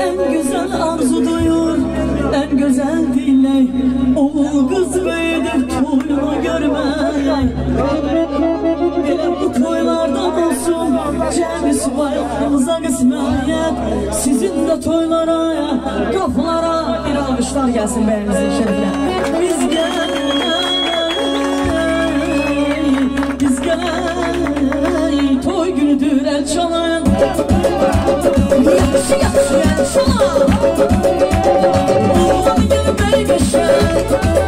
En güzel arzu duyur, en güzel dile Oğul kız büyüdür toyunu görmeye. Gelen bu toylardan olsun Cemiz bayrağımıza kısmet Sizin de toylara, kaflara bir alkışlar gelsin beğenize şerifler Biz gel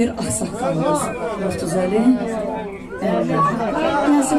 bir ağsaqqalımız Murtuzəli Əhməd.